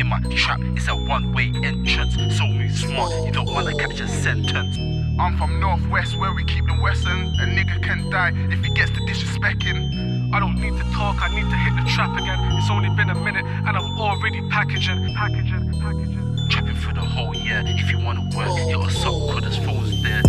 In my trap, it's a one-way entrance. So move smart, you don't wanna catch a sentence. I'm from Northwest where we keep the Western. A nigga can die if he gets to disrespecting. I don't need to talk, I need to hit the trap again. It's only been a minute and I'm already packaging, packaging, packaging. Trapping for the whole year. If you wanna work, us up, cause there's phones there.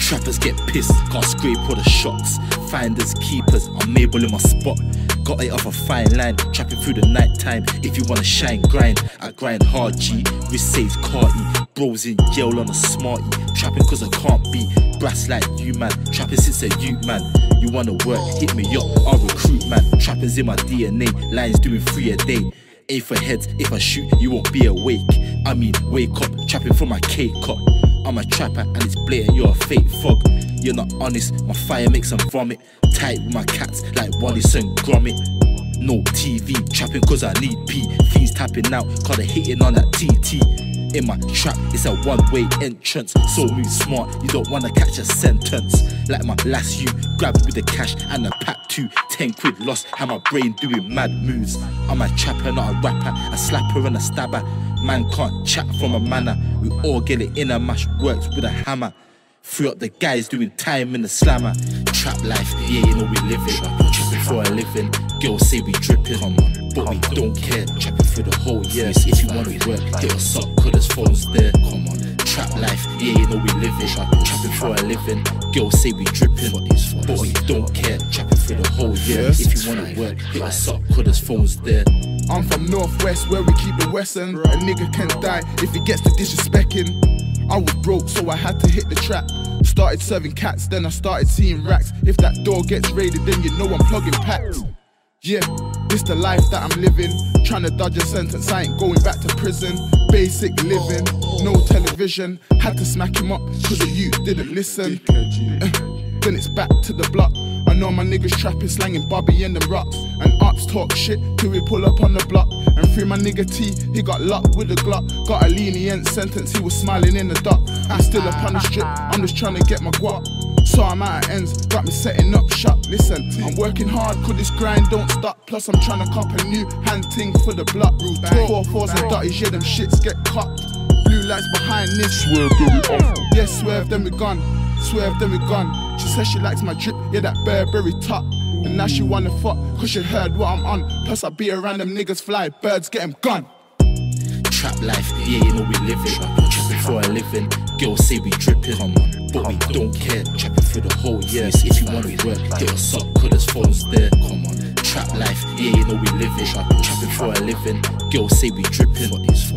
Trappers get pissed, can't scrape all the shots. Finders, keepers, I'm able in my spot. Got it off a fine line, trapping through the night time. If you wanna shine, grind. I grind hard, G. Wrist saves carty. Bros in jail on a smarty. Trapping cause I can't be brass like you, man. Trapping since a youth, man. You wanna work, hit me up, I'll recruit, man. Trapping's in my DNA, lines doing three a day. Aim for heads, if I shoot, you won't be awake. I mean, wake up, trapping for my K cup. I'm a trapper and it's blatant, you're a fake fog. You're not honest, my fire makes them vomit. Tight with my cats like Wallace and Gromit. No TV, trapping cause I need P. Fiends tapping out, cause they hitting on that TT. In my trap, it's a one way entrance. So move smart, you don't wanna catch a sentence. Like my last you, grab with the cash and a pack two. Ten quid lost, had my brain doing mad moves. I'm a trapper, not a rapper, a slapper and a stabber. Man can't chat from a manner. We all get it in a mash, works with a hammer. Free up the guys doing time in the slammer. Trap life, yeah, you know we live it. Trapping for a living. Girls say we dripping, come on, but we don't care. Trapping for the whole year. If you wanna work, hit us up, cause there's phones there. Come on. Trap life, yeah, you know we live it. Trapping for a living. Girls say we dripping, but we don't care. Trapping for the whole year. If you wanna work, hit us up, cause there's phones there. I'm from Northwest where we keep the Western. A nigga can die if he gets to disrespecting. I was broke, so I had to hit the trap. Started serving cats, then I started seeing racks. If that door gets raided, then you know I'm plugging packs. Yeah, this the life that I'm living. Trying to dodge a sentence, I ain't going back to prison. Basic living, no television. Had to smack him up, cause the youth didn't listen. Eh, then it's back to the block. I know my niggas trapping, slanging Bobby in the rocks. And ops talk shit till we pull up on the block. And free my nigga T, he got locked with the Glock. Got a lenient sentence, he was smiling in the dock. I still up on the strip, I'm just trying to get my guap. So I'm out of ends, got me setting up shop. Listen, I'm working hard, cause this grind don't stop. Plus, I'm trying to cop a new hand thing for the block. Four fours and dotties, yeah, them shits get cocked. Blue lights behind this. Swerve, then we off. Yeah, swerve, then we gone. Swerve, then we gone. She says she likes my drip, yeah, that Burberry top. And now she wanna fuck, cause she heard what I'm on. Plus, I be around them niggas fly, birds get 'em gone. Trap life, yeah, you know we live it. Trapping for a living. Girls say we dripping, come on, but we don't care. Trapping for the whole year. If you wanna work, hit us up, cause there's phones there. Come on. Trap life, yeah, you know we live it. Trapping for a living. Girls say we dripping,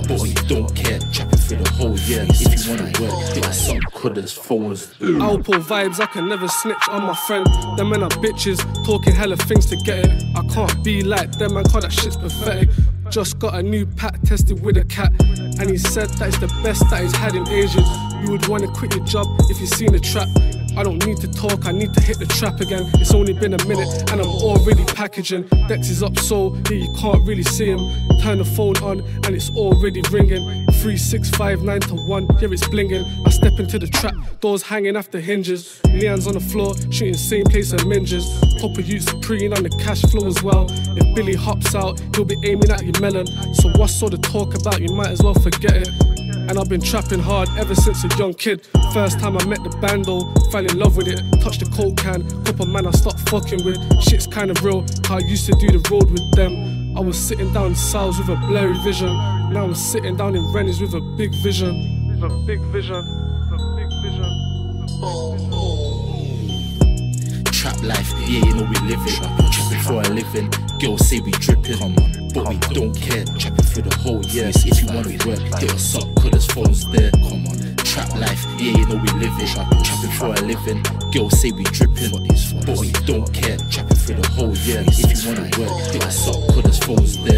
but we don't care. Trapping for the whole year. If you wanna work, up, cause there's phones. Alpo vibes, I can never snitch on my friend. Them men are bitches, talking hella things to get it. I can't be like them, man, cause that shit's pathetic. Just got a new pack tested with a cat, and he said that it's the best that he's had in ages. You would wanna quit your job if you seen the trap. I don't need to talk, I need to hit the trap again. It's only been a minute and I'm already packaging. Dex is up so yeah, you can't really see him. Turn the phone on and it's already ringing. 3659 to 1, yeah, it's blinging. I step into the trap, doors hanging after hinges. Leon's on the floor, shooting same place as minges. Couple youths preying on the cash flow as well. If Billy hops out, he'll be aiming at your melon. So what's all the talk about? You might as well forget it. And I've been trapping hard ever since a young kid. First time I met the bando, fell in love with it. Touched the coke can, couple man I stopped fucking with. Shit's kinda real, how I used to do the road with them. I was sitting down in cells with a blurry vision. Now I'm sitting down in Rennies with a big vision. With a big vision. A big vision. Trap life, yeah, you know we live it. Trapping for a living. Girls say we dripping, but we don't care. Trapping for the whole year. If you wanna work, hit us up, for a living. Girls say we dripping, but we don't care. Trapping for the whole year. If you wanna work, hit us up, cause phones there.